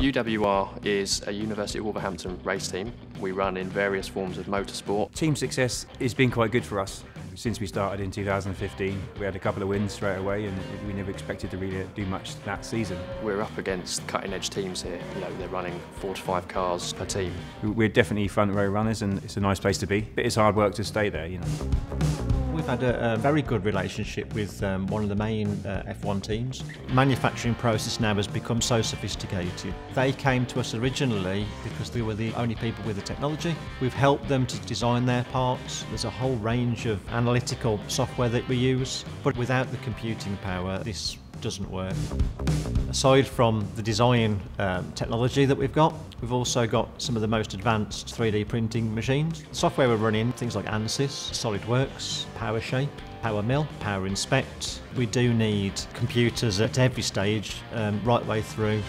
UWR is a University of Wolverhampton race team. We run in various forms of motorsport. Team success has been quite good for us. Since we started in 2015, we had a couple of wins straight away and we never expected to really do much that season. We're up against cutting edge teams here. You know, they're running four to five cars per team. We're definitely front row runners and it's a nice place to be. But it's hard work to stay there, you know. Had a, a very good relationship with um, one of the main uh, F1 teams. Manufacturing process now has become so sophisticated. They came to us originally because they were the only people with the technology. We've helped them to design their parts. There's a whole range of analytical software that we use, but without the computing power, this doesn't work. Aside from the design um, technology that we've got, we've also got some of the most advanced 3D printing machines. The software we're running, things like ANSYS, SolidWorks, PowerShape, PowerMill, Power mill power Inspect. We do need computers at every stage, um, right way through.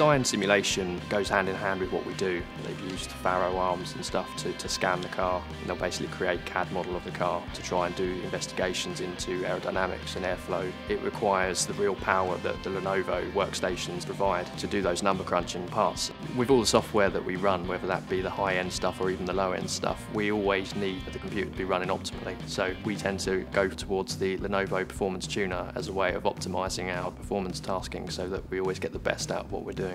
Design simulation goes hand in hand with what we do. They've used Faro arms and stuff to, to scan the car. And they'll basically create CAD model of the car to try and do investigations into aerodynamics and airflow. It requires the real power that the Lenovo workstations provide to do those number crunching parts. With all the software that we run, whether that be the high end stuff or even the low end stuff, we always need the computer to be running optimally. So we tend to go towards the Lenovo Performance Tuner as a way of optimizing our performance tasking so that we always get the best out of what we're doing.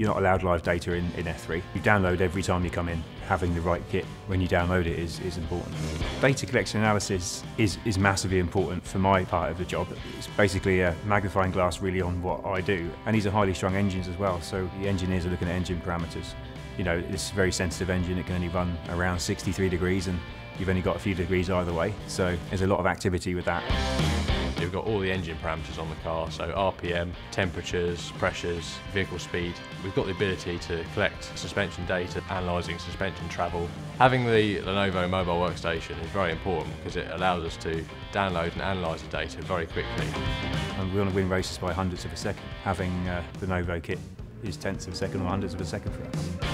You're not allowed live data in, in F3. You download every time you come in. Having the right kit when you download it is, is important. Data collection analysis is, is massively important for my part of the job. It's basically a magnifying glass really on what I do. And these are highly strung engines as well, so the engineers are looking at engine parameters. You know, it's a very sensitive engine, it can only run around 63 degrees and you've only got a few degrees either way. So there's a lot of activity with that. We've got all the engine parameters on the car, so RPM, temperatures, pressures, vehicle speed. We've got the ability to collect suspension data, analysing suspension travel. Having the Lenovo mobile workstation is very important because it allows us to download and analyse the data very quickly. And we want to win races by hundredths of a second. Having uh, the Lenovo kit is tenths of a second or hundredths of a second for us.